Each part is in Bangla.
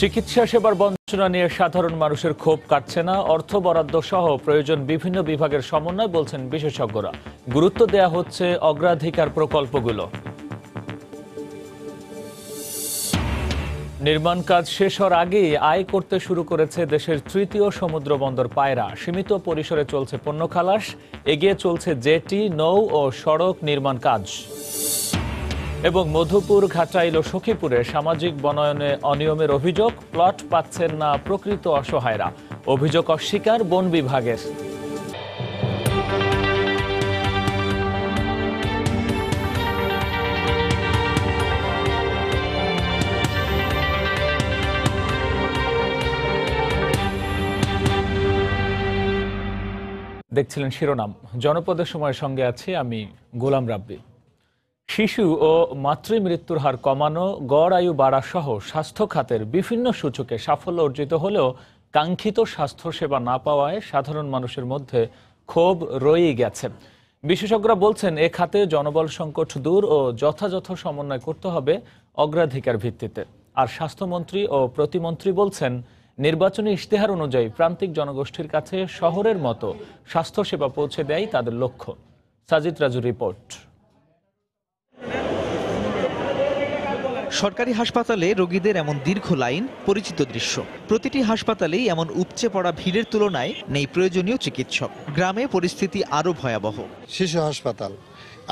চিকিৎসা সেবার বঞ্চনা নিয়ে সাধারণ মানুষের ক্ষোভ কাটছে না, অর্থ বরাদ্দ সহ প্রয়োজন বিভিন্ন বিভাগের সমন্বয় বলছেন বিশেষজ্ঞরা। গুরুত্ব দেয়া হচ্ছে অগ্রাধিকার প্রকল্পগুলো। নির্মাণ কাজ শেষ হওয়ার আগেই আয় করতে শুরু করেছে দেশের তৃতীয় সমুদ্র বন্দর পায়রা। সীমিত পরিসরে চলছে পণ্য খালাস, এগিয়ে চলছে জেটি, নৌ ও সড়ক নির্মাণ কাজ। এবং মধুপুর ঘাটাইল ও সখীপুরে সামাজিক বনায়নে অনিয়মের অভিযোগ, প্লট পাচ্ছেন না প্রকৃত অসহায়রা। অভিযোগ অস্বীকার বন বিভাগের। দেখছিলেন শিরোনাম। জনপদের সময়ের সঙ্গে আছি আমি, গোলাম রাব্বি। শিশু ও মাতৃ মৃত্যুর হার কমানো, গড় আয়ু বাড়া সহ স্বাস্থ্য খাতের বিভিন্ন সূচকে সাফল্য অর্জিত হলেও কাঙ্ক্ষিত স্বাস্থ্যসেবা না পাওয়ায় সাধারণ মানুষের মধ্যে ক্ষোভ রয়েই গেছে। বিশেষজ্ঞরা বলছেন, এ খাতে জনবল সংকট দূর ও যথাযথ সমন্বয় করতে হবে অগ্রাধিকার ভিত্তিতে। আর স্বাস্থ্যমন্ত্রী ও প্রতিমন্ত্রী বলছেন, নির্বাচনী ইশতেহার অনুযায়ী প্রান্তিক জনগোষ্ঠীর কাছে শহরের মতো স্বাস্থ্যসেবা পৌঁছে দেয় তাদের লক্ষ্য। সাজিদ রাজু রিপোর্ট। সরকারি হাসপাতালে রোগীদের এমন দীর্ঘ লাইন পরিচিত দৃশ্য। প্রতিটি হাসপাতালেই এমন উপচে পড়া ভিড়ের তুলনায় নেই প্রয়োজনীয় চিকিৎসক। গ্রামে পরিস্থিতি আরও ভয়াবহ। শিশু হাসপাতাল।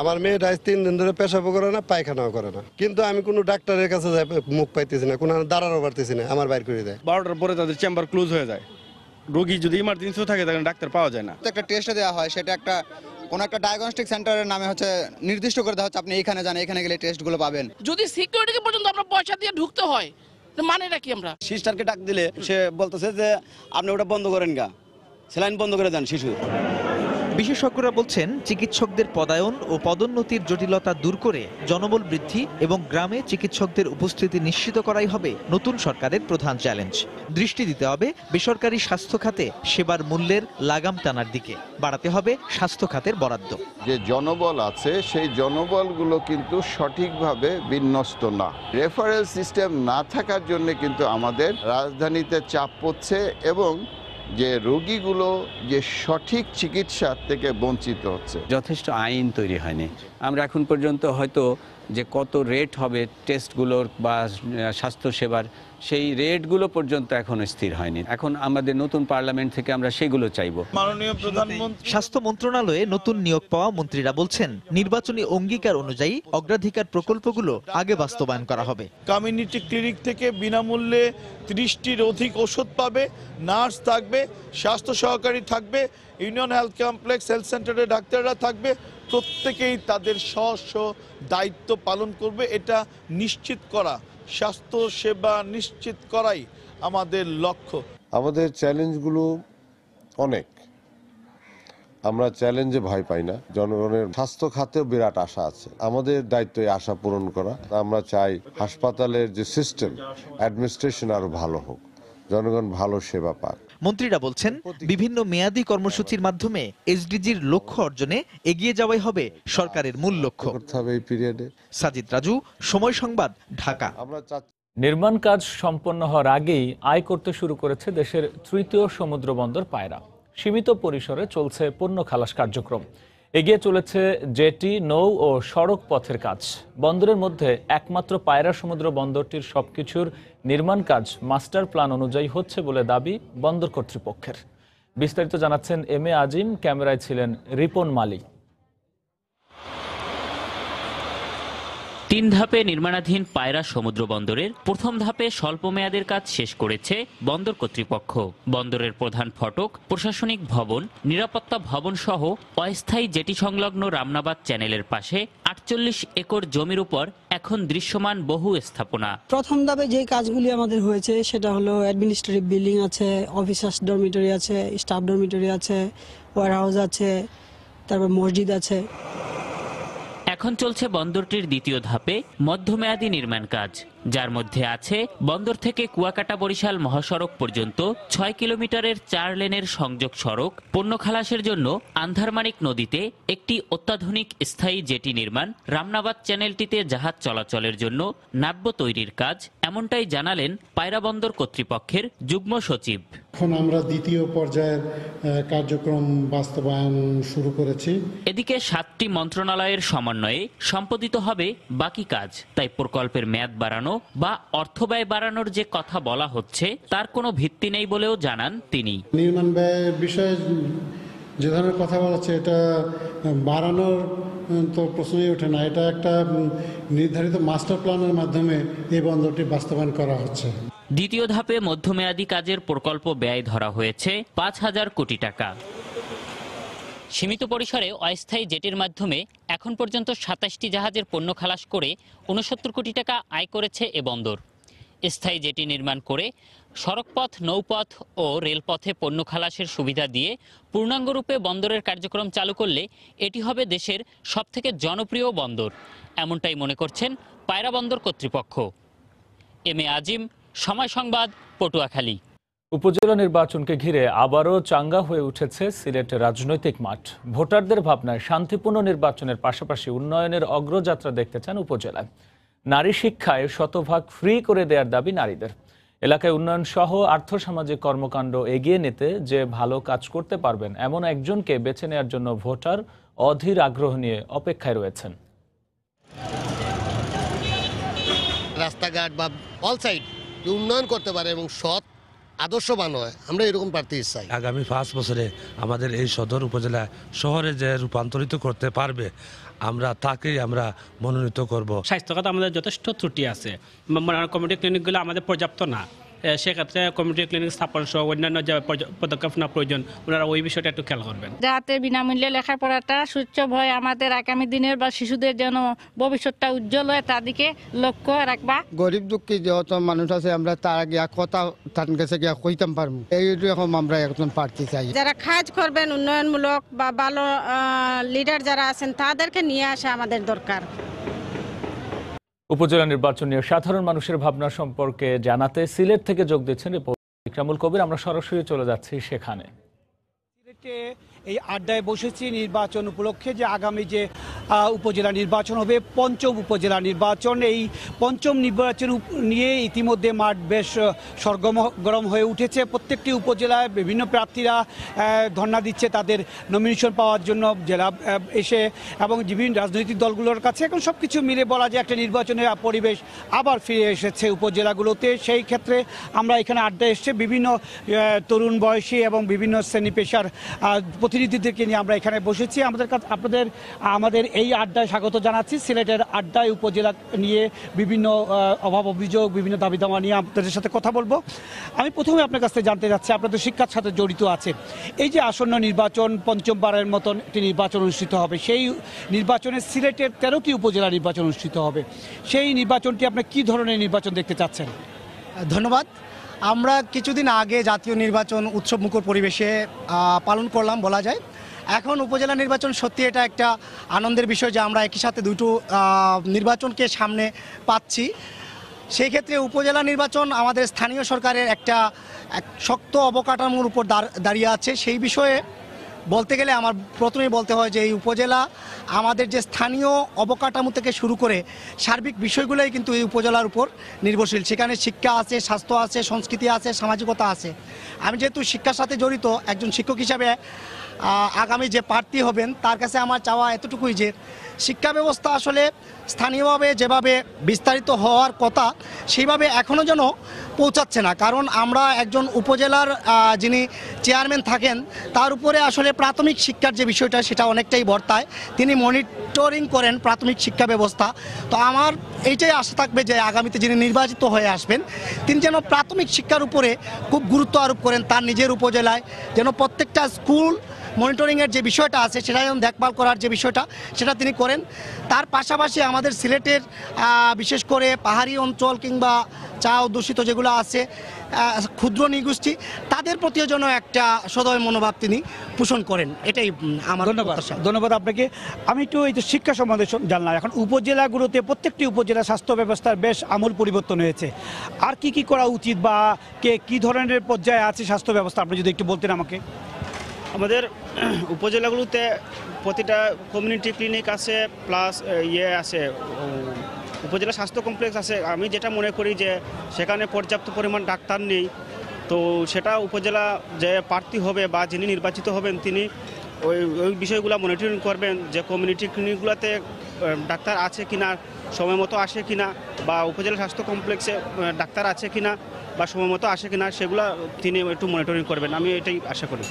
আমার মেয়ে আজ তিন দিন ধরে পেশাবও করে না পায়খানাও করে না। কিন্তু আমি কোনো ডাক্তারের কাছে যাই মুখ পাইতেছি না কোনো দাঁড়ানো পারতেছি না আমার বাইর করে দেয়। বারোটার পরে তাদের চেম্বার ক্লোজ হয়ে যায়। রোগী যদি ইমার্জেন্সিও থাকে তখন ডাক্তার পাওয়া যায় না। একটা টেস্টে দেওয়া হয় সেটা একটা কোনো একটা ডায়াগনস্টিক সেন্টারের নামে হচ্ছে নির্দিষ্ট করে দেওয়া হচ্ছে আপনি এখানে যান এখানে গেলে টেস্টগুলো পাবেন। যদি সিকিউরিটি পর্যন্ত আমরা পয়সা দিয়ে ঢুকতে হয় তো মানে রাখি আমরা? সিস্টারকে ডাক দিলে সে বলতেছে যে আপনি ওটা বন্ধ করেন গা। সেলাইন বন্ধ করে দেন শিশু। বিশেষজ্ঞরা বলছেন, চিকিৎসকদের পদায়ন ও পদোন্নতির জটিলতা দূর করে জনবল বৃদ্ধি এবং গ্রামে চিকিৎসকদের উপস্থিতি নিশ্চিত করাই হবে নতুন সরকারের প্রধান চ্যালেঞ্জ। দৃষ্টি দিতে হবে বেসরকারি স্বাস্থ্য খাতে সেবার মূল্যের লাগাম টানার দিকে। বাড়াতে হবে স্বাস্থ্য খাতের বরাদ্দ। যে জনবল আছে, সেই জনবলগুলো কিন্তু সঠিকভাবে বিন্যস্ত না। রেফারেল সিস্টেম না থাকার জন্য কিন্তু আমাদের রাজধানীতে চাপ পড়ছে এবং যে রোগীগুলো যে সঠিক চিকিৎসা থেকে বঞ্চিত হচ্ছে। যথেষ্ট আইন তৈরি হয়নি। আমরা এখন পর্যন্ত হয়তো যে কত রেট হবে টেস্টগুলোর বা স্বাস্থ্যসেবার সেই রেটগুলো পর্যন্ত এখন স্থির হয়নি। এখন আমাদের নতুন পার্লামেন্ট থেকে আমরা সেগুলো চাইব। মাননীয় প্রধানমন্ত্রী স্বাস্থ্য মন্ত্রণালয়ে নতুন নিয়োগ পাওয়া মন্ত্রীরা বলছেন নির্বাচনী অঙ্গীকার অনুযায়ী অগ্রাধিকার প্রকল্পগুলো আগে বাস্তবায়ন করা হবে। কমিউনিটি ক্লিনিক থেকে বিনামূল্যে ত্রিশটির অধিক ওষুধ পাবে নার্স থাকবে স্বাস্থ্য সহকারী থাকবে ইউনিয়ন হেলথ কমপ্লেক্স হেলথ সেন্টারে ডাক্তাররা থাকবে প্রত্যেকেই তাদের স্ব দায়িত্ব পালন করবে, এটা নিশ্চিত করা, স্বাস্থ্য সেবা নিশ্চিত করাই আমাদের লক্ষ্য। আমাদের চ্যালেঞ্জগুলো অনেক। আমরা চ্যালেঞ্জে ভয় পাই না, জনগণের স্বাস্থ্য খাতেও বিরাট আশা আছে। আমাদের দায়িত্ব এই আশা পূরণ করা। আমরা চাই হাসপাতালের যে সিস্টেম অ্যাডমিনিস্ট্রেশন আরও ভালো হোক। জনগণ ভালো সেবা পাক। মন্ত্রীরা বলছেন বিভিন্ন মেয়াদী কর্মসূচির মাধ্যমে এসডিজির লক্ষ্য অর্জনে এগিয়ে যাওয়াই হবে সরকারের মূল লক্ষ্য। সাজিদ রাজু সময় সংবাদ ঢাকা। নির্মাণ কাজ সম্পন্ন হওয়ার আগেই আয় করতে শুরু করেছে দেশের তৃতীয় সমুদ্র বন্দর পায়রা। সীমিত পরিসরে চলছে পণ্য খালাস কার্যক্রম। এগিয়ে চলেছে জেটি, নৌ ও সড়ক পথের কাজ। বন্দরের মধ্যে একমাত্র পায়রা সমুদ্র বন্দরটির সবকিছুর নির্মাণ কাজ মাস্টার প্ল্যান অনুযায়ী হচ্ছে বলে দাবি বন্দর কর্তৃপক্ষের। বিস্তারিত জানাচ্ছেন এম এ আজিম, ক্যামেরায় ছিলেন রিপন মালিক। তিন ধাপে নির্মাণাধীন পায়রা সমুদ্র বন্দরের প্রথম ধাপে স্বল্প মেয়াদের কাজ শেষ করেছে বন্দর কর্তৃপক্ষ। বন্দরের প্রধান ফটক, প্রশাসনিক ভবন, নিরাপত্তা ভবন সহ অস্থায়ী জেটি সংলগ্ন রামনাবাদ চ্যানেলের পাশে আটচল্লিশ একর জমির উপর এখন দৃশ্যমান বহু স্থাপনা। প্রথম ধাপে যে কাজগুলি আমাদের হয়েছে সেটা হলো অ্যাডমিনিস্ট্রেটিভ বিল্ডিং আছে অফিসার্স ডরমিটরি আছে স্টাফ ডরমিটরি আছে ওয়ার হাউস আছে, তারপর মসজিদ আছে। এখন চলছে বন্দরটির দ্বিতীয় ধাপে মধ্যমেয়াদী নির্মাণ কাজ। যার মধ্যে আছে বন্দর থেকে কুয়াকাটা বরিশাল মহাসড়ক পর্যন্ত ছয় কিলোমিটারের চার লেনের সংযোগ সড়ক পণ্য খালাসের জন্য আন্ধারমানিক নদীতে একটি অত্যাধুনিক স্থায়ী জেটি নির্মাণ রামনাবাদ চ্যানেলটিতে জাহাজ চলাচলের জন্য নাব্য তৈরির কাজ এমনটাই জানালেন পায়রা বন্দর কর্তৃপক্ষের যুগ্ম সচিব। এখন আমরা দ্বিতীয় পর্যায়ের কার্যক্রম বাস্তবায়ন শুরু করেছি। এদিকে সাতটি মন্ত্রণালয়ের সমন্বয়ে সম্পাদিত হবে বাকি কাজ তাই প্রকল্পের মেয়াদ বাড়ানো বা অর্থ ব্যয় বাড়ানোর যে কথা বলা হচ্ছে তার কোনো ভিত্তি নেই বলেও জানান তিনি। নির্মাণ ব্যয়ের বিষয়ে যে ধরনের কথা বলা হচ্ছে এটা বাড়ানোর তো প্রশ্নই ওঠে না। এটা একটা নির্ধারিত মাস্টার প্ল্যানের মাধ্যমে এই বন্দরটি বাস্তবায়ন করা হচ্ছে। দ্বিতীয় ধাপে মধ্যমেয়াদী কাজের প্রকল্প ব্যয় ধরা হয়েছে পাঁচ হাজার কোটি টাকা। সীমিত পরিসরে অস্থায়ী জেটির মাধ্যমে এখন পর্যন্ত সাতাশটি জাহাজের পণ্য খালাস করে উনসত্তর কোটি টাকা আয় করেছে এ বন্দর। স্থায়ী জেটি নির্মাণ করে সড়কপথ, নৌপথ ও রেলপথে পণ্য খালাসের সুবিধা দিয়ে পূর্ণাঙ্গরূপে বন্দরের কার্যক্রম চালু করলে এটি হবে দেশের সবথেকে জনপ্রিয় বন্দর। এমনটাই মনে করছেন পায়রা বন্দর কর্তৃপক্ষ। এম এ আজিম, সময় সংবাদ, পটুয়াখালী। উপজেলা নির্বাচনকে ঘিরে আবারও চাঙ্গা হয়ে উঠেছে সিলেট রাজনৈতিক মাঠ। ভোটারদের ভাবনায় শান্তিপূর্ণ নির্বাচনের পাশাপাশি উন্নয়নের অগ্রযাত্রা দেখতে চান উপজেলায়। নারী শিক্ষায় শতভাগ ফ্রি করে দেওয়ার দাবি নারীদের। এলাকায় উন্নয়ন সহ আর্থসামাজিক কর্মকাণ্ড এগিয়ে নিতে যে ভালো কাজ করতে পারবেন, এমন একজনকে বেছে নেওয়ার জন্য ভোটার অধীর আগ্রহ নিয়ে অপেক্ষায় রয়েছেন। রাস্তাঘাট বা অল সাইড উন্নয়ন করতে পারে এবং সৎ আদর্শবান হয়। আমরা এরকম প্রার্থী চাই। আগামী পাঁচ বছরে আমাদের এই সদর উপজেলা শহরে যে রূপান্তরিত করতে পারবে আমরা তাকেই আমরা মনোনীত করব। স্বাস্থ্যগত আমাদের যথেষ্ট ত্রুটি আছে। কমিউনিটি ক্লিনিকগুলো আমাদের পর্যাপ্ত না। সেক্ষেত্রে কমিউনিটি ক্লিনিক স্থাপন সহ অন্যান্য যে পদক্ষেপ নেওয়া প্রয়োজন ওনারা ওই বিষয়টা একটু খেয়াল করবেন। যাতে বিনামূল্যে লেখাপড়াটা সুচ্ছব হয় আমাদের আগামী দিনের বা শিশুদের যেন ভবিষ্যৎটা উজ্জ্বল হয় তাদিকে লক্ষ্য রাখবা। গরিব দুঃখী যত মানুষ আছে আমরা তার গিয়া কথা তার কাছে গিয়া কইতাম পারব এইরকম আমরা একজন প্রার্থী চাই। যারা কাজ করবেন উন্নয়নমূলক বা ভালো লিডার যারা আছেন তাদেরকে নিয়ে আসা আমাদের দরকার। উপজেলা নির্বাচন নিয়ে সাধারণ মানুষের ভাবনা সম্পর্কে জানাতে সিলেট থেকে যোগ দিচ্ছেন ইকরামুল কবির, আমরা সরাসরি চলে যাচ্ছি সেখানে। সিলেটে এই আড্ডায় বসেছি নির্বাচন উপলক্ষে যে আগামী যে উপজেলা নির্বাচন হবে পঞ্চম উপজেলা নির্বাচন। এই পঞ্চম নির্বাচন নিয়ে ইতিমধ্যে মাঠ বেশ সরগম গরম হয়ে উঠেছে। প্রত্যেকটি উপজেলায় বিভিন্ন প্রার্থীরা ধর্ণা দিচ্ছে তাদের নমিনেশন পাওয়ার জন্য জেলা এসে এবং বিভিন্ন রাজনৈতিক দলগুলোর কাছে। এখন সব কিছু মিলে বলা যায় একটা নির্বাচনের পরিবেশ আবার ফিরে এসেছে উপজেলাগুলোতে। সেই ক্ষেত্রে আমরা এখানে আড্ডা এসছে। বিভিন্ন তরুণ বয়সী এবং বিভিন্ন শ্রেণি পেশার আহ, প্রতিনিধিদেরকে নিয়ে আমরা এখানে বসেছি। আমাদের কাছে আপনাদের, আমাদের এই আড্ডায় স্বাগত জানাচ্ছি। সিলেটের আড্ডায় উপজেলা নিয়ে বিভিন্ন অভাব, অভিযোগ, বিভিন্ন দাবি দাওয়া নিয়ে আপনাদের সাথে কথা বলব। আমি প্রথমে আপনার কাছ থেকে জানতে চাচ্ছি, আপনাদের শিক্ষার সাথে জড়িত আছে। এই যে আসন্ন নির্বাচন, পঞ্চমবারের মতন একটি নির্বাচন অনুষ্ঠিত হবে। সেই নির্বাচনে সিলেটের তেরোটি উপজেলা নির্বাচন অনুষ্ঠিত হবে। সেই নির্বাচনটি আপনি কি ধরনের নির্বাচন দেখতে চাচ্ছেন? ধন্যবাদ। আমরা কিছুদিন আগে জাতীয় নির্বাচন উৎসব মুখর পরিবেশে পালন করলাম বলা যায়। এখন উপজেলা নির্বাচন সত্যি এটা একটা আনন্দের বিষয় যে আমরা একই সাথে দুটো নির্বাচনকে সামনে পাচ্ছি। সেই ক্ষেত্রে উপজেলা নির্বাচন আমাদের স্থানীয় সরকারের একটা এক শক্ত অবকাঠামোর উপর দাঁড়িয়ে আছে। সেই বিষয়ে বলতে গেলে আমার প্রথমেই বলতে হয় যে এই উপজেলা আমাদের যে স্থানীয় অবকাঠামো থেকে শুরু করে সার্বিক বিষয়গুলোই কিন্তু এই উপজেলার উপর নির্ভরশীল। সেখানে শিক্ষা আছে, স্বাস্থ্য আছে, সংস্কৃতি আছে, সামাজিকতা আছে। আমি যেহেতু শিক্ষার সাথে জড়িত, একজন শিক্ষক হিসাবে আগামী যে প্রার্থী হবেন, তার কাছে আমার চাওয়া এতটুকুই যে শিক্ষা ব্যবস্থা আসলে স্থানীয়ভাবে যেভাবে বিস্তারিত হওয়ার কথা, সেইভাবে এখনও যেন পৌঁছাচ্ছে না। কারণ আমরা একজন উপজেলার যিনি চেয়ারম্যান থাকেন, তার উপরে আসলে প্রাথমিক শিক্ষার যে বিষয়টা, সেটা অনেকটাই বর্তায়। তিনি মনিটরিং করেন প্রাথমিক শিক্ষা ব্যবস্থা। তো আমার এইটাই আশা থাকবে যে আগামীতে যিনি নির্বাচিত হয়ে আসবেন, তিনি যেন প্রাথমিক শিক্ষার উপরে খুব গুরুত্ব আরোপ করেন তার নিজের উপজেলায়, যেন প্রত্যেকটা স্কুল মনিটরিংয়ের যে বিষয়টা আছে সেটা যেমন দেখভাল করার যে বিষয়টা সেটা তিনি করেন। তার পাশাপাশি আমাদের সিলেটের বিশেষ করে পাহাড়ি অঞ্চল কিংবা চা দূষিত যেগুলো আছে ক্ষুদ্র নিগোষ্ঠী তাদের প্রতিও যেন একটা সদয় মনোভাব তিনি পোষণ করেন। এটাই আমার ধন্যবাদ। ধন্যবাদ আপনাকে। আমি একটু এই যে শিক্ষা সম্বন্ধে জানলাম এখন উপজেলাগুলোতে প্রত্যেকটি উপজেলা স্বাস্থ্য ব্যবস্থার বেশ আমূল পরিবর্তন হয়েছে। আর কি কি করা উচিত বা কে কি ধরনের পর্যায়ে আছে স্বাস্থ্য ব্যবস্থা আপনি যদি একটু বলতেন আমাকে। আমাদের উপজেলাগুলোতে প্রতিটা কমিউনিটি ক্লিনিক আছে প্লাস ইয়ে আছে উপজেলা স্বাস্থ্য কমপ্লেক্স আছে। আমি যেটা মনে করি যে সেখানে পর্যাপ্ত পরিমাণ ডাক্তার নেই, তো সেটা উপজেলা যে প্রার্থী হবে বা যিনি নির্বাচিত হবেন, তিনি ওই ওই বিষয়গুলো মনিটরিং করবেন যে কমিউনিটি ক্লিনিকগুলোতে ডাক্তার আছে কি না সময় মতো আসে কি না বা উপজেলা স্বাস্থ্য কমপ্লেক্সে ডাক্তার আছে কি না বা সময় মতো আসে কি না সেগুলো তিনি একটু মনিটরিং করবেন। আমি এটাই আশা করি।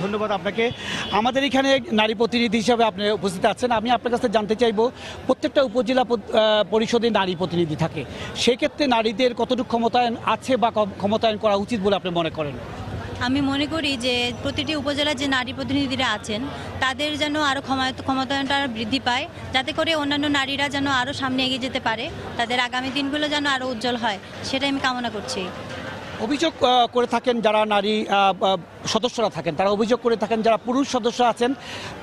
ধন্যবাদ আপনাকে। আমাদের এখানে নারী প্রতিনিধি হিসাবে আপনি উপস্থিত আছেন। আমি আপনার কাছে জানতে চাইব, প্রত্যেকটা উপজেলা পরিষদে নারী প্রতিনিধি থাকে। সেক্ষেত্রে নারীদের কতটুকু ক্ষমতায়ন আছে বা ক্ষমতায়ন করা উচিত বলে আপনি মনে করেন? আমি মনে করি যে প্রতিটি উপজেলার যে নারী প্রতিনিধিরা আছেন, তাদের যেন আরও ক্ষমতায়নটা আরও বৃদ্ধি পায়, যাতে করে অন্যান্য নারীরা যেন আরও সামনে এগিয়ে যেতে পারে, তাদের আগামী দিনগুলো যেন আরও উজ্জ্বল হয়, সেটাই আমি কামনা করছি। অভিযোগ করে থাকেন যারা নারী সদস্যরা থাকেন, তারা অভিযোগ করে থাকেন যারা পুরুষ সদস্য আছেন,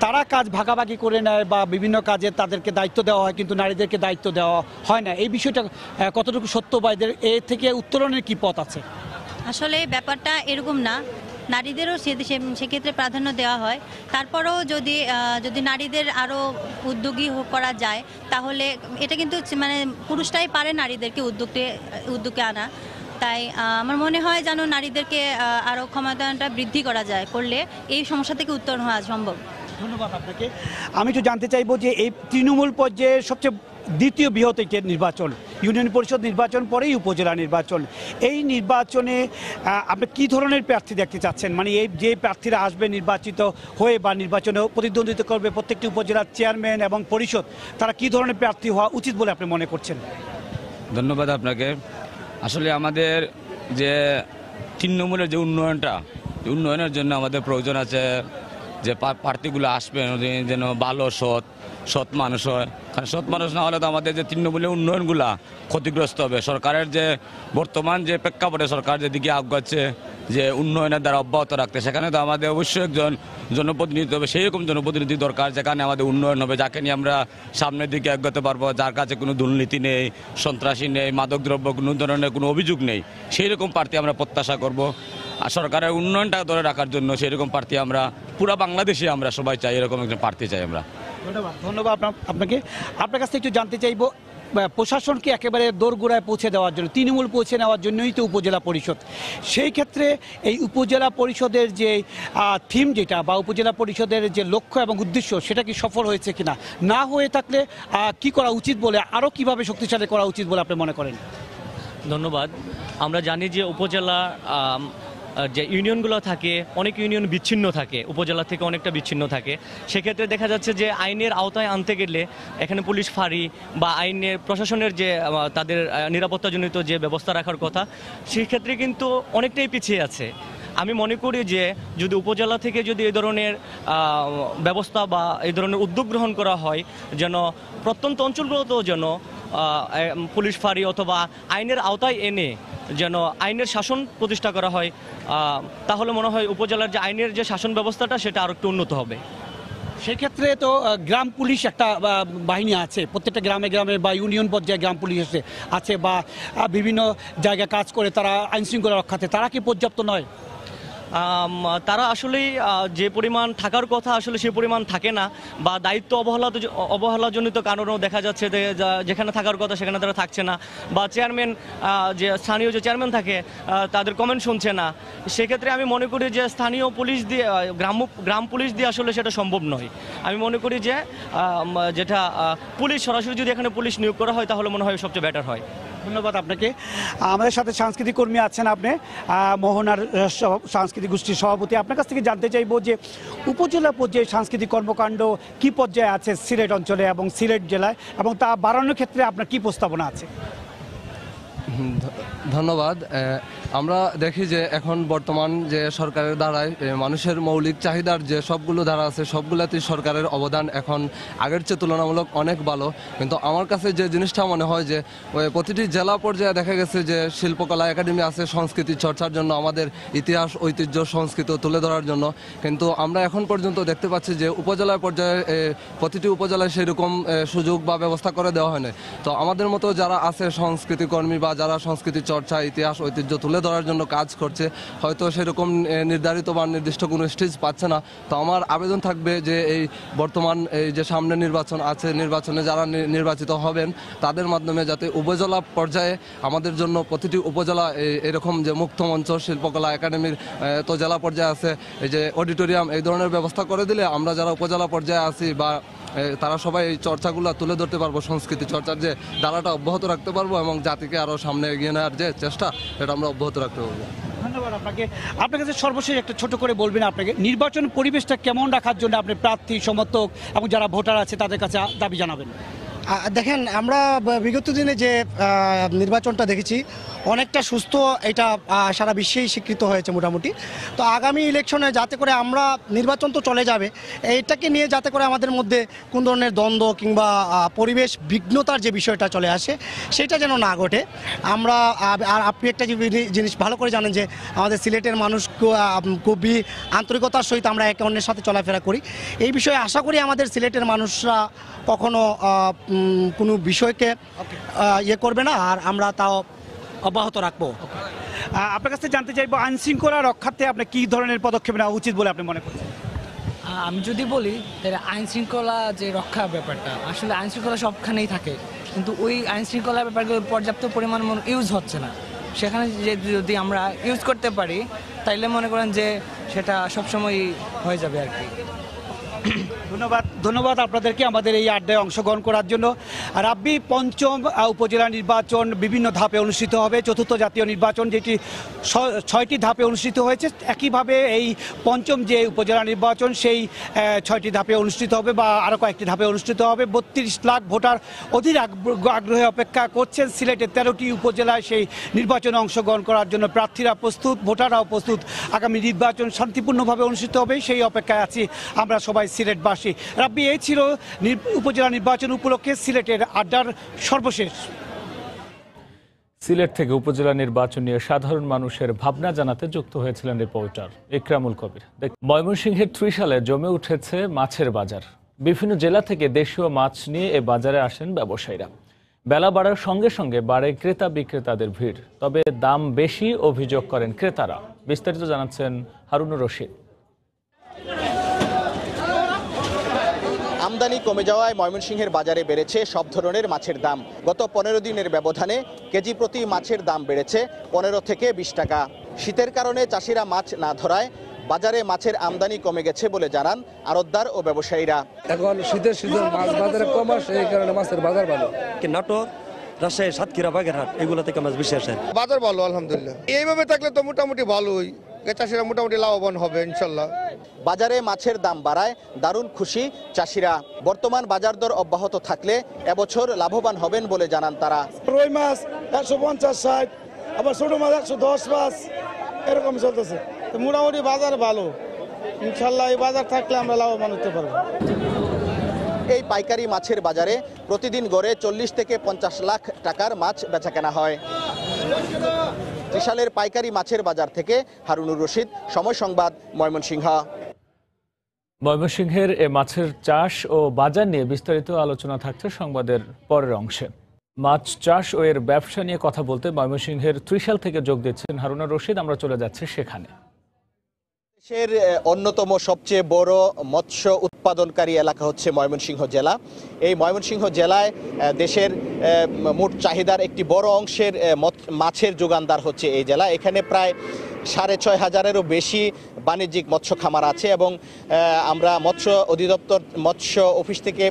তারা কাজ ভাগাভাগি করে নেয় বা বিভিন্ন কাজে তাদেরকে দায়িত্ব দেওয়া হয়, কিন্তু নারীদেরকে দায়িত্ব দেওয়া হয় না। এই বিষয়টা কতটুকু সত্য বা এদের, এ থেকে উত্তরণের কি পথ আছে? আসলে ব্যাপারটা এরকম না। নারীদেরও সেক্ষেত্রে প্রাধান্য দেওয়া হয়। তারপরেও যদি যদি নারীদের আরও উদ্যোগী করা যায়, তাহলে এটা কিন্তু মানে পুরুষটাই পারে নারীদেরকে উদ্যোগে উদ্যোগে আনা। তাই আমার মনে হয় যেন নারীদেরকে আরও ক্ষমতায়নটা বৃদ্ধি করা যায় করলে এই সমস্যা থেকে উত্তরণ হওয়া সম্ভব। ধন্যবাদ আপনাকে। আমি একটু জানতে চাইব যে এই তৃণমূল পর্যায়ে সবচেয়ে দ্বিতীয় বৃহৎ একটি নির্বাচন ইউনিয়ন পরিষদ নির্বাচন পরেই উপজেলা নির্বাচন। এই নির্বাচনে আপনি কি ধরনের প্রার্থী দেখতে চাচ্ছেন? মানে এই যে প্রার্থীরা আসবে নির্বাচিত হয়ে বা নির্বাচনে প্রতিদ্বন্দ্বিতা করবে প্রত্যেকটি উপজেলার চেয়ারম্যান এবং পরিষদ তারা কি ধরনের প্রার্থী হওয়া উচিত বলে আপনি মনে করছেন? ধন্যবাদ আপনাকে। আসলে আমাদের যে তৃণমূলের যে উন্নয়নটা উন্নয়নের জন্য আমাদের প্রয়োজন আছে যে প্রার্থীগুলো আসবে যে- যেন ভালো সৎ সৎ মানুষ হয়। কারণ সৎ মানুষ না হলে তো আমাদের যে তৃণমূলের উন্নয়নগুলা ক্ষতিগ্রস্ত হবে। সরকারের যে বর্তমান যে প্রেক্ষাপটে সরকার যেদিকে আগাচ্ছে, যে উন্নয়নের দ্বারা অব্যাহত রাখতে, সেখানে তো আমাদের অবশ্যই একজন জনপ্রতিনিধি হবে। সেই রকম জনপ্রতিনিধি দরকার যেখানে আমাদের উন্নয়ন হবে, যাকে নিয়ে আমরা সামনের দিকে এগোতে পারব, যার কাছে কোনো দুর্নীতি নেই, সন্ত্রাসী নেই, মাদকদ্রব্য, কোনো ধরনের কোনো অভিযোগ নেই সেই রকম প্রার্থী আমরা প্রত্যাশা করব। আর সরকারের উন্নয়নটা ধরে রাখার জন্য সেই রকম প্রার্থী আমরা, পুরো বাংলাদেশে আমরা সবাই চাই, এরকম একজন প্রার্থী চাই আমরা। ধন্যবাদ। ধন্যবাদ আপনাকে। আপনার কাছ থেকে একটু জানতে চাইব প্রশাসনকে একেবারে দোরগোড়ায় পৌঁছে দেওয়ার জন্য, তৃণমূল পৌঁছে নেওয়ার জন্যই তো উপজেলা পরিষদ। সেই ক্ষেত্রে এই উপজেলা পরিষদের যে থিম যেটা বা উপজেলা পরিষদের যে লক্ষ্য এবং উদ্দেশ্য, সেটা কি সফল হয়েছে কিনা? না হয়ে থাকলে কি করা উচিত বলে আরও কীভাবে শক্তিশালী করা উচিত বলে আপনি মনে করেন? ধন্যবাদ। আমরা জানি যে উপজেলা যে ইউনিয়নগুলো থাকে, অনেক ইউনিয়ন বিচ্ছিন্ন থাকে, উপজেলা থেকে অনেকটা বিচ্ছিন্ন থাকে। সেক্ষেত্রে দেখা যাচ্ছে যে আইনের আওতায় আনতে গেলে এখানে পুলিশ ফাঁড়ি বা আইনের প্রশাসনের যে তাদের নিরাপত্তাজনিত যে ব্যবস্থা রাখার কথা, সেক্ষেত্রে কিন্তু অনেকটাই পিছিয়ে আছে। আমি মনে করি যে যদি উপজেলা থেকে যদি এই ধরনের ব্যবস্থা বা এই ধরনের উদ্যোগ গ্রহণ করা হয়, যেন প্রত্যন্ত অঞ্চলগুলোতেও যেন পুলিশ ফাঁড়ি অথবা আইনের আওতায় এনে যেন আইনের শাসন প্রতিষ্ঠা করা হয় তাহলে মনে হয় উপজেলার যে আইনের যে শাসন ব্যবস্থাটা সেটা আরও একটু উন্নত হবে। সেক্ষেত্রে তো গ্রাম পুলিশ একটা বাহিনী আছে, প্রত্যেকটা গ্রামে গ্রামে বা ইউনিয়ন পর্যায়ে গ্রাম পুলিশ আছে বা বিভিন্ন জায়গায় কাজ করে তারা আইন শৃঙ্খলা রক্ষাতে, তারা কি পর্যাপ্ত নয়? তারা আসলেই যে পরিমাণ থাকার কথা আসলে সে পরিমাণ থাকে না বা দায়িত্ব অবহেলা অবহেলাজনিত কারণেও দেখা যাচ্ছে যে যেখানে থাকার কথা সেখানে তারা থাকছে না। বা চেয়ারম্যান যে স্থানীয় যে চেয়ারম্যান থাকে তাদের কমেন্ট শুনছে না। সেক্ষেত্রে আমি মনে করি যে, স্থানীয় পুলিশ দিয়ে গ্রাম গ্রাম পুলিশ দিয়ে আসলে সেটা সম্ভব নয়। আমি মনে করি যে যেটা পুলিশ সরাসরি যদি এখানে পুলিশ নিয়োগ করা হয়, তাহলে মনে হয় সবচেয়ে বেটার হয়। ধন্যবাদ আপনাকে। আমাদের সাথে সাংস্কৃতিক কর্মী আছেন আপনি মোহনার সাংস্কৃতিক গোষ্ঠীর সভাপতি। আপনার কাছ থেকে জানতে চাইব যে উপজেলা পর্যায়ে সাংস্কৃতিক কর্মকাণ্ড কি পর্যায়ে আছে সিলেট অঞ্চলে এবং সিলেট জেলায় এবং তা বাড়ানোর ক্ষেত্রে আপনার কি প্রস্তাবনা আছে? ধন্যবাদ। আমরা দেখি যে এখন বর্তমান যে সরকারের দ্বারায় মানুষের মৌলিক চাহিদার যে সবগুলো ধারা আছে সবগুলোতেই সরকারের অবদান এখন আগের চেয়ে তুলনামূলক অনেক ভালো। কিন্তু আমার কাছে যে জিনিসটা মনে হয় যে প্রতিটি জেলা পর্যায়ে দেখা গেছে যে শিল্পকলা একাডেমি আছে সংস্কৃতি চর্চার জন্য আমাদের ইতিহাস ঐতিহ্য সংস্কৃতি তুলে ধরার জন্য। কিন্তু আমরা এখন পর্যন্ত দেখতে পাচ্ছি যে উপজেলা পর্যায়ে প্রতিটি উপজেলায় সেরকম এ, সুযোগ বা ব্যবস্থা করে দেওয়া হয় না তো আমাদের মতো যারা আছে সংস্কৃতি কর্মী বা যারা সংস্কৃতি চর্চা ইতিহাস ঐতিহ্য তুলে ধরার জন্য কাজ করছে। হয়তো সেরকম নির্ধারিত বা নির্দিষ্ট কোনো স্টেজ পাচ্ছে না। তো আমার আবেদন থাকবে যে এই বর্তমান, এই যে সামনে নির্বাচন আছে, নির্বাচনে যারা নির্বাচিত হবেন, তাদের মাধ্যমে যাতে উপজেলা পর্যায়ে আমাদের জন্য প্রতিটি উপজেলা এরকম যে মুক্ত মঞ্চ, শিল্পকলা একাডেমির তো জেলা পর্যায়ে আছে, এই যে অডিটোরিয়াম, এই ধরনের ব্যবস্থা করে দিলে আমরা যারা উপজেলা পর্যায়ে আছি বা তারা সবাই এই চর্চাগুলো তুলে ধরতে পারব সংস্কৃতি চর্চার যে ধারাটা অব্যাহত রাখতে পারব এবং জাতিকে আরও সামনে এগিয়ে নেওয়ার যে চেষ্টা সেটা আমরা অব্যাহত রাখতে পারব। ধন্যবাদ আপনাকে। আপনার কাছে সর্বশেষ একটা ছোট করে বলবেন আপনাকে নির্বাচন পরিবেশটা কেমন রাখার জন্য আপনি প্রার্থী সমর্থক এবং যারা ভোটার আছে তাদের কাছে দাবি জানাবেন? দেখেন আমরা বিগত দিনে যে নির্বাচনটা দেখেছি অনেকটা সুস্থ এটা সারা বিশ্বেই স্বীকৃত হয়েছে মোটামুটি। তো আগামী ইলেকশনে যাতে করে আমরা নির্বাচন তো চলে যাবে, এইটাকে নিয়ে যাতে করে আমাদের মধ্যে কোন ধরনের দ্বন্দ্ব কিংবা পরিবেশ বিঘ্নতার যে বিষয়টা চলে আসে, সেটা যেন না ঘটে। আমরা আর আপনি একটা জিনিস ভালো করে জানেন যে, আমাদের সিলেটের মানুষ খুবই আন্তরিকতার সহিত আমরা একে অন্যের সাথে চলাফেরা করি। এই বিষয়ে আশা করি আমাদের সিলেটের মানুষরা কখনো কোনো বিষয়কে ইয়ে করবে না। আর আমরা তাও অব্যাহত রাখব। আপনার কাছে জানতে চাইব আইন শৃঙ্খলা রক্ষার্থে আপনি কি ধরনের পদক্ষেপ নেওয়া উচিত বলে আপনি মনে করছেন? আমি যদি বলি তাহলে আইন শৃঙ্খলা যে রক্ষা ব্যাপারটা আসলে আইন শৃঙ্খলা সবখানেই থাকে। কিন্তু ওই আইন শৃঙ্খলা ব্যাপারগুলো পর্যাপ্ত পরিমাণ মনে ইউজ হচ্ছে না। সেখানে যে যদি আমরা ইউজ করতে পারি তাইলে মনে করেন যে সেটা সবসময় হয়ে যাবে আর কি। ধন্যবাদ ধন্যবাদ আপনাদেরকে আমাদের এই আড্ডায় অংশগ্রহণ করার জন্য। রাব্বি, পঞ্চম উপজেলা নির্বাচন বিভিন্ন ধাপে অনুষ্ঠিত হবে। চতুর্থ জাতীয় নির্বাচন যেটি ছয়টি ধাপে অনুষ্ঠিত হয়েছে, একইভাবে এই পঞ্চম যে উপজেলা নির্বাচন, সেই ছয়টি ধাপে অনুষ্ঠিত হবে বা আরও কয়েকটি ধাপে অনুষ্ঠিত হবে। বত্রিশ লাখ ভোটার অধীর আগ্র- আগ্রহে অপেক্ষা করছেন সিলেটের তেরোটি উপজেলায় সেই নির্বাচনে অংশগ্রহণ করার জন্য। প্রার্থীরা প্রস্তুত, ভোটাররাও প্রস্তুত। আগামী নির্বাচন শান্তিপূর্ণভাবে অনুষ্ঠিত হবে, সেই অপেক্ষায় আছি আমরা সবাই সিলেটবাসী। রাব্বি, এই ছিল উপজেলা নির্বাচন উপলক্ষে সিলেটের আড্ডার সর্বশেষ। সিলেট থেকে উপজেলা নির্বাচন নিয়ে সাধারণ মানুষের ভাবনা জানাতে যুক্ত হয়েছিলেন রিপোর্টার ইকরামুল কবির। ময়মনসিংহের ত্রিশালে জমে উঠেছে মাছের বাজার। বিভিন্ন জেলা থেকে দেশীয় মাছ নিয়ে এ বাজারে আসেন ব্যবসায়ীরা। বেলা বাড়ার সঙ্গে সঙ্গে বাড়ে ক্রেতা বিক্রেতাদের ভিড়। তবে দাম বেশি অভিযোগ করেন ক্রেতারা। বিস্তারিত জানাচ্ছেন হারুনুর রশিদ। আমদানি কমে যাওয়ায় ময়মনসিংহের বাজারে বেড়েছে সব ধরনের মাছের দাম। গত পনেরো দিনের ব্যবধানে কেজি প্রতি মাছের দাম বেড়েছে পনেরো থেকে বিশ টাকা। শীতের কারণে চাষিরা মাছ না ধরায় বাজারে মাছের আমদানি কমে গেছে বলে জানান আড়তদার ও ব্যবসায়ীরা। এখন শীতের সিজন মাছ বাজারে কম আসে এই কারণে মাছের বাজার ভালো। নাটোর রাজশাহী সাতক্ষীরা বাগেরহাট এগুলো থেকে মাছ বেশি আসে। বাজার ভালো আলহামদুলিল্লাহ। এইভাবে থাকলে তো মোটামুটি ভালোই। চাষিরা মোটামুটি লাভবান হবে ইনশাল্লাহ। বাজারে মাছের দাম বাড়ায় দারুণ খুশি চাষিরা। বর্তমান বাজার দর অব্যাহত থাকলে এবছর লাভবান হবেন বলে জানান তারা। রুই মাছ একশো পঞ্চাশ ষাট আবার ছোট মাছ একশো দশ মাছ এরকম চলতেছে। তো মোটামুটি বাজার ভালো। ইনশাল্লাহ এই বাজার থাকলে আমরা লাভবান হতে পারব। এই পাইকারি মাছের বাজারে প্রতিদিন গড়ে চল্লিশ থেকে পঞ্চাশ লাখ টাকার মাছ বেচা কেনা হয়। ত্রিশালের পাইকারি মাছের বাজার থেকে হারুনুর রশিদ, সময় সংবাদ, ময়মনসিংহ। ময়মনসিংহের এ মাছের চাষ ও বাজার নিয়ে বিস্তারিত আলোচনা থাকছে সংবাদের পরের অংশে। মাছ চাষ ও এর ব্যবসা নিয়ে কথা বলতে ময়মনসিংহের ত্রিশাল থেকে যোগ দিচ্ছেন হারুনা রশিদ, আমরা চলে যাচ্ছি সেখানে। দেশের অন্যতম সবচেয়ে বড় মৎস্য উৎপাদনকারী এলাকা হচ্ছে ময়মনসিংহ জেলা। এই ময়মনসিংহ জেলায় দেশের মোট চাহিদার একটি বড় অংশের মাছের যোগানদার হচ্ছে এই জেলা। এখানে প্রায় সাড়ে ছয় হাজারেরও বেশি বাণিজ্যিক মৎস্য খামার আছে এবং আমরা মৎস্য অধিদপ্তর, মৎস্য অফিস থেকে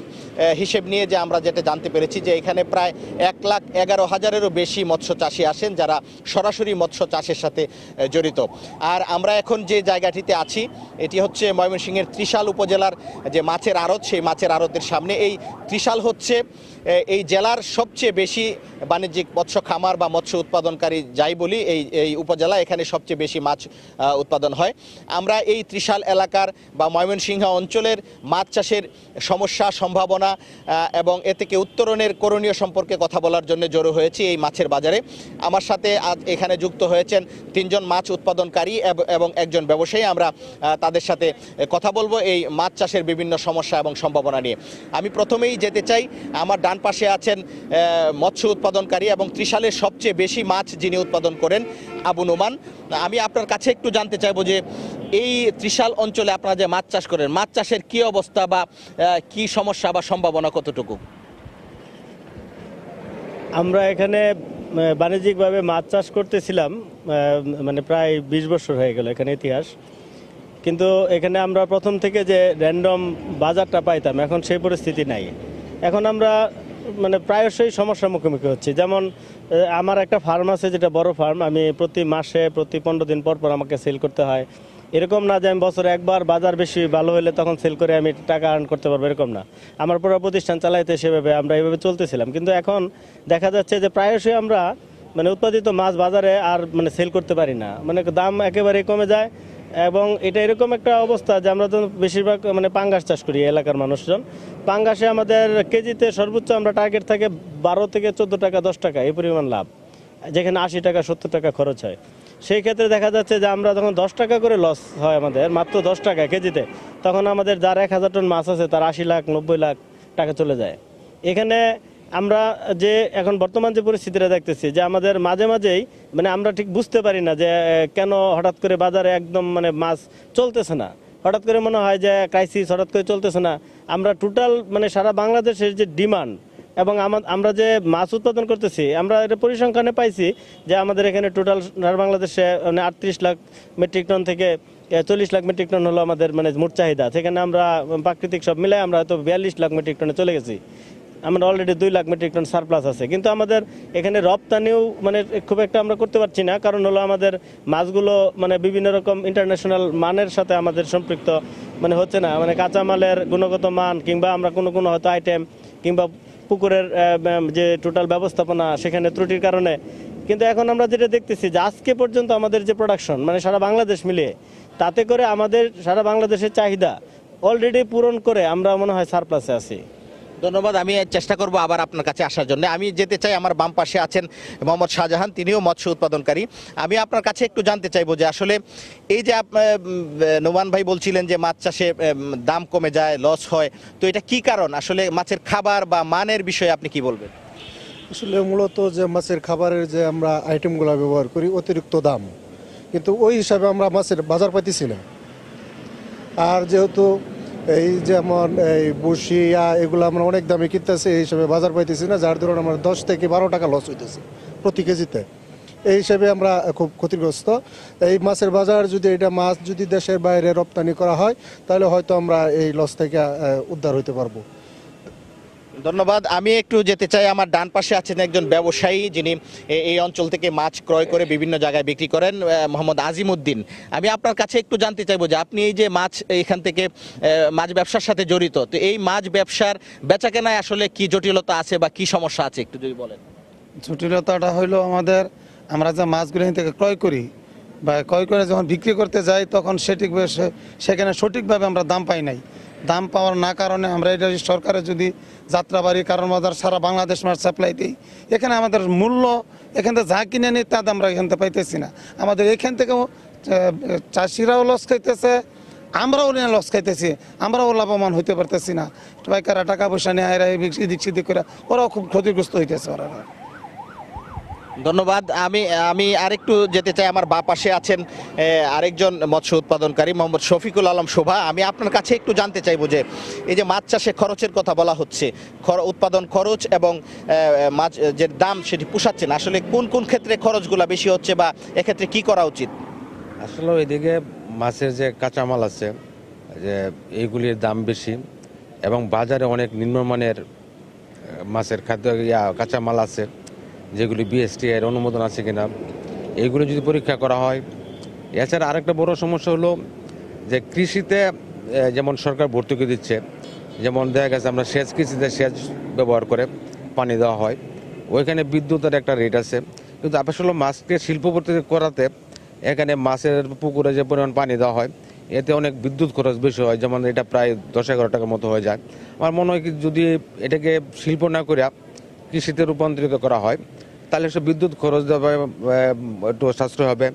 হিসেব নিয়ে যে আমরা যেটা জানতে পেরেছি যে এখানে প্রায় এক লাখ এগারো হাজারেরও বেশি মৎস্য চাষি আসেন যারা সরাসরি মৎস্য চাষের সাথে জড়িত। আর আমরা এখন যে জায়গাটিতে আছি, এটি হচ্ছে ময়মনসিংহের ত্রিশাল উপজেলার যে মাছের আড়ত, সেই মাছের আড়তের সামনে। এই ত্রিশাল হচ্ছে এই জেলার সবচেয়ে বেশি বাণিজ্যিক মৎস্য খামার বা মৎস্য উৎপাদনকারী যাই বলি, এই এই উপজেলা এখানে সবচেয়ে বেশি মাছ উৎপাদন হয়। আমরা এই ত্রিশাল এলাকার বা ময়মনসিংহ অঞ্চলের মাছ চাষের সমস্যা, সম্ভাবনা এবং এ থেকে উত্তরণের করণীয় সম্পর্কে কথা বলার জন্য জড়ো হয়েছি এই মাছের বাজারে। আমার সাথে আজ এখানে যুক্ত হয়েছেন তিনজন মাছ উৎপাদনকারী এবং একজন ব্যবসায়ী। আমরা তাদের সাথে কথা বলব এই মাছ চাষের বিভিন্ন সমস্যা এবং সম্ভাবনা নিয়ে। আমি প্রথমেই যেতে চাই, আমার ডান পাশে আছেন মৎস্য উৎপাদনকারী এবং ত্রিশালের সবচেয়ে বেশি মাছ যিনি উৎপাদন করেন, আবু নোমান। আমি আপনার কাছে একটু জানতে চাইব যে এই ত্রিশাল অঞ্চলে আপনারা যে মাছ চাষ করেন, মাছ চাষের কি অবস্থা বা কি সমস্যা বা সম্ভাবনা কতটুকু? আমরা এখানে বাণিজ্যিকভাবে মাছ চাষ করতেছিলাম মানে প্রায় বিশ বছর হয়ে গেল এখানে ইতিহাস। কিন্তু এখানে আমরা প্রথম থেকে যে র্যান্ডম বাজারটা পাইতাম, এখন সেই পরিস্থিতি নাই। এখন আমরা মানে প্রায়শই সমস্যার মুখোমুখি হচ্ছি। যেমন আমার একটা ফার্ম আছে, যেটা বড় ফার্ম। আমি প্রতি মাসে, প্রতি পনেরো দিন পর পর আমাকে সেল করতে হয়। এরকম না যে আমি বছরে একবার বাজার বেশি ভালো হলে তখন সেল করে আমি টাকা আর্ন করতে পারব, এরকম না। আমার পুরো প্রতিষ্ঠান চালাইতে সেভাবে আমরা এইভাবে চলতেছিলাম। কিন্তু এখন দেখা যাচ্ছে যে প্রায়শই আমরা মানে উৎপাদিত মাছ বাজারে আর মানে সেল করতে পারি না। মানে দাম একেবারে কমে যায়। এবং এটা এরকম একটা অবস্থা যে আমরা তো বেশিরভাগ মানে পাঙ্গাস চাষ করি, এলাকার মানুষজন, পাঙ্গাসে আমাদের কেজিতে সর্বোচ্চ আমরা টার্গেট থাকে বারো থেকে চোদ্দ টাকা, দশ টাকা, এই পরিমাণ লাভ। যেখানে আশি টাকা, সত্তর টাকা খরচ হয়। সেই ক্ষেত্রে দেখা যাচ্ছে যে আমরা যখন দশ টাকা করে লস হয় আমাদের, মাত্র দশ টাকা কেজিতে, তখন আমাদের যার এক হাজার টন মাছ আছে, তার আশি লাখ, নব্বই লাখ টাকা চলে যায়। এখানে আমরা যে, এখন বর্তমান যে পরিস্থিতিটা দেখতেছি, যে আমাদের মাঝে মাঝেই মানে আমরা ঠিক বুঝতে পারি না যে কেন হঠাৎ করে বাজারে একদম মানে মাছ চলতেছে না? হঠাৎ করে মনে হয় যে ক্রাইসিস হঠাৎ করে চলতেছে না। আমরা টোটাল মানে সারা বাংলাদেশের যে ডিমান্ড এবং আমা- আমরা যে মাছ উৎপাদন করতেছি, আমরা এটা পরিসংখ্যানে পাইছি যে আমাদের এখানে টোটাল সারা বাংলাদেশে মানে আটত্রিশ লাখ মেট্রিক টন থেকে চল্লিশ লাখ মেট্রিক টন হলো আমাদের মানে মোট চাহিদা। সেখানে আমরা প্রাকৃতিক সব মিলে আমরা হয়তো বিয়াল্লিশ লাখ মেট্রিক টনে চলে গেছি। আমরা অলরেডি দুই লাখ মেট্রিক টন সারপ্লাস আছে। কিন্তু আমাদের এখানে রপ্তানিও মানে খুব একটা আমরা করতে পারছি না। কারণ হলো আমাদের মাছগুলো মানে বিভিন্ন রকম ইন্টারন্যাশনাল মানের সাথে আমাদের সম্পৃক্ত মানে হচ্ছে না মানে কাঁচামালের গুণগত মান কিংবা আমরা কোনো কোনো হয়তো আইটেম কিংবা পুকুরের যে টোটাল ব্যবস্থাপনা সেখানে ত্রুটির কারণে। কিন্তু এখন আমরা যেটা দেখতেছি যে আজকে পর্যন্ত আমাদের যে প্রোডাকশন মানে সারা বাংলাদেশ মিলিয়ে, তাতে করে আমাদের সারা বাংলাদেশের চাহিদা অলরেডি পূরণ করে আমরা মনে হয় সারপ্লাসে আছি। ধন্যবাদ, আমি চেষ্টা করব আবার আপনার কাছে আসার জন্য। আমি যেতে চাই, আমার বাম পাশে আছেন মোহাম্মদ শাহজাহান, তিনিও মৎস্য উৎপাদনকারী। আমি আপনার কাছে একটু জানতে চাইব যে আসলে এই যে নোমান ভাই বলছিলেন যে মাছ চাষে দাম কমে যায় লস হয়, তো এটা কি কারণ? আসলে মাছের খাবার বা মানের বিষয়ে আপনি কি বলবেন? আসলে মূলত যে মাছের খাবারের যে আমরা আইটেমগুলো ব্যবহার করি, অতিরিক্ত দাম। কিন্তু ওই হিসাবে আমরা মাছের বাজার পাইতেছি না। আর যেহেতু এই যেমন এই বসিয়া এগুলো আমরা অনেক দামে কিনতেছি, এই হিসাবে বাজার পাইতেছি না, যার ধরুন আমার দশ থেকে বারো টাকা লস হইতেছে প্রতি কেজিতে। এই হিসেবে আমরা খুব ক্ষতিগ্রস্ত। এই মাছের বাজার যদি এটা মাছ যদি দেশের বাইরে রপ্তানি করা হয়, তাহলে হয়তো আমরা এই লস থেকে উদ্ধার হইতে পারব। ধন্যবাদ। আমি একটু যেতে চাই, আমার ডান পাশে আছেন একজন ব্যবসায়ী যিনি এই অঞ্চল থেকে মাছ ক্রয় করে বিভিন্ন জায়গায় বিক্রি করেন মোহাম্মদ আজিম উদ্দিন আমি আপনার কাছে একটু জানতে চাইব যে আপনি এই যে মাছ এখান থেকে মাছ ব্যবসার সাথে জড়িত, তো এই মাছ ব্যবসার বেচাকেনায় আসলে কি জটিলতা আছে বা কি সমস্যা আছে, একটু যদি বলেন? জটিলতাটা হইল আমাদের, আমরা যে মাছগুলো এখান থেকে ক্রয় করি বা ক্রয় করে যখন বিক্রি করতে যাই, তখন সঠিকভাবে সে- সেখানে সঠিকভাবে আমরা দাম পাই নাই। দাম পাওয়ার না কারণে আমরা এটা সরকারের যদি যাত্রাবাড়ি কারণ বাজার সারা বাংলাদেশ মাছ সাপ্লাই দিই। এখানে আমাদের মূল্য, এখান থেকে যা কিনে নিই তা আমরা এখান থেকে পাইতেছি না। আমাদের এখান থেকেও চাষিরাও লস খাইতেছে, আমরাও নিয়ে লস খাইতেছি। আমরাও লাভবান হইতে পারতেছি না। পাইকারা টাকা পয়সা নিয়ে এদিক সেদিক করে, ওরাও খুব ক্ষতিগ্রস্ত হইতেছে ওরা। ধন্যবাদ। আমি আমি আরেকটু যেতে চাই। আমার বা পাশে আছেন আরেকজন মৎস্য উৎপাদনকারী, মোহাম্মদ শফিকুল আলম শোভা। আমি আপনার কাছে একটু জানতে চাইব যে, এই যে মাছ চাষে খরচের কথা বলা হচ্ছে উৎপাদন খরচ এবং মাছ, যে দাম সেটি পোষাচ্ছে না আসলে কোন কোন ক্ষেত্রে খরচগুলো বেশি হচ্ছে বা এক্ষেত্রে কি করা উচিত? আসলে ওইদিকে মাছের যে কাঁচামাল আছে, যে এইগুলির দাম বেশি এবং বাজারে অনেক নিম্নমানের মাছের খাদ্য, ইয়া, কাঁচামাল আছে। যেগুলি বিএসটি এর অনুমোদন আছে কিনা এইগুলো যদি পরীক্ষা করা হয়। এছাড়া আরেকটা বড় সমস্যা হলো যে কৃষিতে যেমন সরকার ভর্তুকি দিচ্ছে, যেমন দেখা গেছে আমরা সেচ কৃষিতে সেচ ব্যবহার করে পানি দেওয়া হয়, ওইখানে বিদ্যুতের একটা রেট আছে। কিন্তু আসলে মাছকে শিল্পপতি করাতে এখানে মাছের পুকুরে যে পরিমাণ পানি দেওয়া হয়, এতে অনেক বিদ্যুৎ খরচ বেশি হয়। যেমন এটা প্রায় দশ এগারো টাকার মতো হয়ে যায়। আমার মনে হয় কি যদি এটাকে শিল্প না করে কৃষিতে রূপান্তরিত করা হয়, তাহলে সে বিদ্যুৎ খরচ দেওয়া একটু সাশ্রয় হবে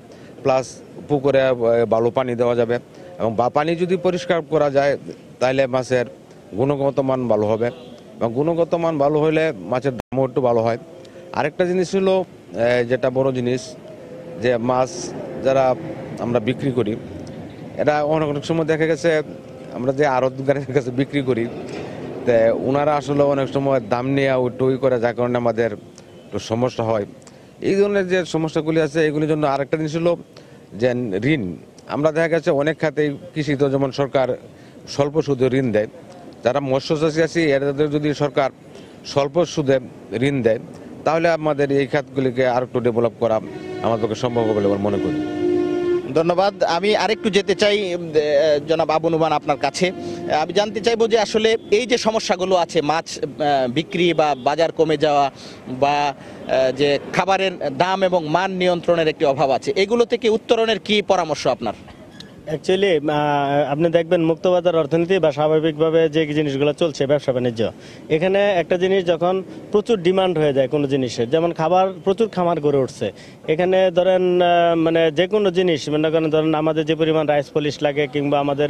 প্লাস পুকুরে বালু পানি দেওয়া যাবে, এবং বা পানি যদি পরিষ্কার করা যায়, তাহলে মাছের গুণগত মান ভালো হবে, এবং গুণগত মান ভালো হলে মাছের দামও একটু ভালো হয়। আরেকটা জিনিস হলো যেটা বড় জিনিস, যে মাছ যারা আমরা বিক্রি করি এটা অনেক অনেক সময় দেখা গেছে, আমরা যে আড়তগারের কাছে বিক্রি করি তে ওনারা আসলে অনেক সময় দাম নিয়ে টুই করে, যার কারণে আমাদের একটু সমস্যা হয়। এই ধরনের যে সমস্যাগুলি আছে, এগুলির জন্য আরেকটা জিনিস হলো যে ঋণ। আমরা দেখা গেছে অনেক খাতেই কৃষিতে যেমন সরকার স্বল্প সুদে ঋণ দেয়। যারা মৎস্য চাষি আছে এদের যদি সরকার স্বল্প সুদে ঋণ দেয়, তাহলে আমাদের এই খাতগুলিকে আর একটু ডেভেলপ করা আমার পক্ষে সম্ভব বলে মনে করি। ধন্যবাদ। আমি আরেকটু যেতে চাই জনাব আবু নুমান আপনার কাছে। আমি জানতে চাইব যে আসলে এই যে সমস্যাগুলো আছে, মাছ বিক্রি বা বাজার কমে যাওয়া বা যে খাবারের দাম এবং মান নিয়ন্ত্রণের একটি অভাব আছে, এগুলো থেকে উত্তরণের কি পরামর্শ আপনার? অ্যাকচুয়ালি আপনি দেখবেন মুক্তবাজার অর্থনীতি বা স্বাভাবিকভাবে যে জিনিসগুলো চলছে, ব্যবসা বাণিজ্য। এখানে একটা জিনিস যখন প্রচুর ডিমান্ড হয়ে যায় কোনো জিনিসের যেমন খাবার, প্রচুর খামার গড়ে উঠছে। এখানে ধরেন মানে যে কোনো জিনিস, মনে করেন ধরেন আমাদের যে পরিমাণ রাইস পলিশ লাগে কিংবা আমাদের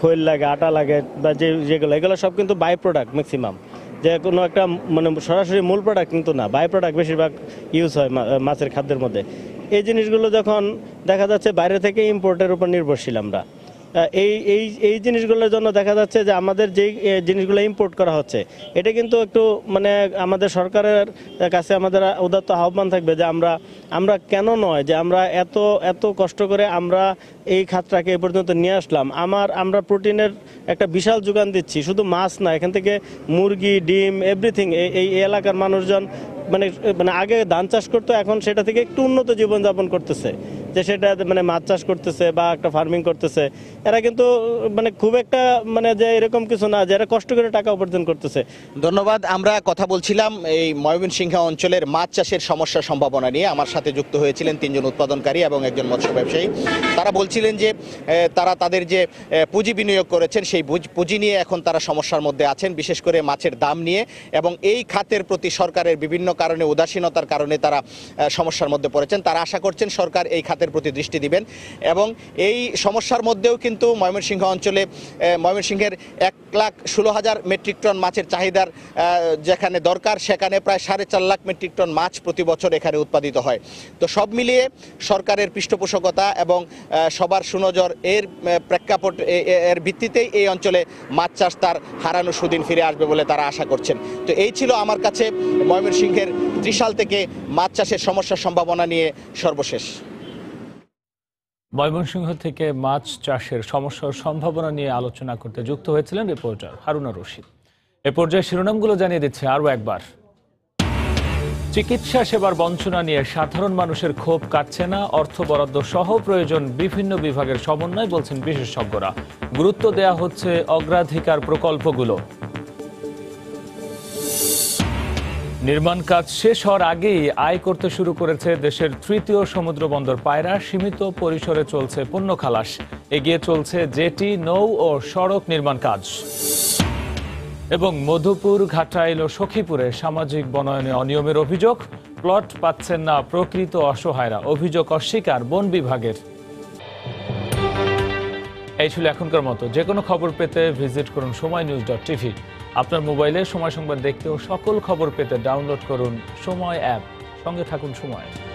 খৈল লাগে, আটা লাগে বা যে যেগুলো, এগুলো সব কিন্তু বাই প্রোডাক্ট ম্যাক্সিমাম যে কোনো একটা মানে সরাসরি মূল প্রোডাক্ট কিন্তু না বাই প্রোডাক্ট বেশিরভাগ ইউজ হয় মাছের খাদ্যের মধ্যে। এই জিনিসগুলো যখন দেখা যাচ্ছে বাইরে থেকে ইম্পোর্টের উপর নির্ভরশীল আমরা। এই এই এই জিনিসগুলোর জন্য দেখা যাচ্ছে যে আমাদের যেই জিনিসগুলো ইম্পোর্ট করা হচ্ছে, এটা কিন্তু একটু মানে আমাদের সরকারের কাছে আমাদের উদাত্ত আহ্বান থাকবে যে আমরা আমরা কেন নয় যে আমরা এত এত কষ্ট করে আমরা এই খাতটাকে এ পর্যন্ত নিয়ে আসলাম। আমার, আমরা প্রোটিনের একটা বিশাল যোগান দিচ্ছি, শুধু মাছ না, এখান থেকে মুরগি, ডিম এভরিথিং এই এলাকার মানুষজন মানে মানে আগে ধান চাষ করতো, এখন সেটা থেকে একটু উন্নত জীবনযাপন করতেছে। যে সেটা মানে মাছ চাষ করতেছে বা একটা ফার্মিং করতেছে, এরা কিন্তু মানে খুব একটা মানে যে এরকম কিছু না, যে এরা কষ্ট করে টাকা উপার্জন করতেছে। ধন্যবাদ, আমরা কথা বলছিলাম এই ময়মনসিংহ অঞ্চলের মাছ চাষের সমস্যা সম্ভাবনা নিয়ে। আমার সাথে যুক্ত হয়েছিলেন তিনজন উৎপাদনকারী এবং একজন মৎস্য ব্যবসায়ী। তারা বলছিলেন যে তারা তাদের যে পুঁজি বিনিয়োগ করেছেন, সেই পুঁজি নিয়ে এখন তারা সমস্যার মধ্যে আছেন, বিশেষ করে মাছের দাম নিয়ে। এবং এই খাতের প্রতি সরকারের বিভিন্ন কারণে, উদাসীনতার কারণে তারা সমস্যার মধ্যে পড়েছেন। তারা আশা করছেন সরকার এই খাতের প্রতি দৃষ্টি দিবেন। এবং এই সমস্যার মধ্যেও কিন্তু ময়মনসিংহ অঞ্চলে ময়মনসিংহের এক লাখ ষোলো হাজার মেট্রিক টন মাছের চাহিদার যেখানে দরকার, সেখানে প্রায় সাড়ে চার লাখ মেট্রিক টন মাছ প্রতি বছর এখানে উৎপাদিত হয়। তো সব মিলিয়ে সরকারের পৃষ্ঠপোষকতা এবং সবার সুনজর এর প্রেক্ষাপট এর ভিত্তিতেই এই অঞ্চলে মাছ চাষ তার হারানো সুদিন ফিরে আসবে বলে তারা আশা করছেন। তো এই ছিল আমার কাছে ময়মনসিংহের ত্রিশাল থেকে মাছ চাষের সমস্যার সম্ভাবনা নিয়ে সর্বশেষ। ময়মনসিংহ থেকে মাছ চাষের সমস্যার সম্ভাবনা নিয়ে আলোচনা করতে যুক্ত হয়েছিলেন রিপোর্টার হারুনা রশিদ। এ পর্যায়ে শিরোনামগুলো জানিয়ে দিচ্ছে আরও একবার। চিকিৎসা সেবার বঞ্চনা নিয়ে সাধারণ মানুষের ক্ষোভ কাটছে না, অর্থ বরাদ্দ সহ প্রয়োজন বিভিন্ন বিভাগের সমন্বয়, বলছেন বিশেষজ্ঞরা। গুরুত্ব দেয়া হচ্ছে অগ্রাধিকার প্রকল্পগুলো। নির্মাণ কাজ শেষ হওয়ার আগেই আয় করতে শুরু করেছে দেশের তৃতীয় সমুদ্র বন্দর পায়রা। সীমিত পরিসরে চলছে পণ্য খালাস। এগিয়ে চলছে জেটি, নৌ ও সড়ক নির্মাণ কাজ। এবং মধুপুর, ঘাটাইল ও সখীপুরে সামাজিক বনায়নে অনিয়মের অভিযোগ। প্লট পাচ্ছেন না প্রকৃত অসহায়রা। অভিযোগ অস্বীকার বন বিভাগের। এই ছিল এখনকার মতো। যে কোনো খবর পেতে ভিজিট করুন সময় নিউজ ডট টিভি। আপনার মোবাইলে সময় সংবাদ দেখতেও সকল খবর পেতে ডাউনলোড করুন সময় অ্যাপ। সঙ্গে থাকুন সময়।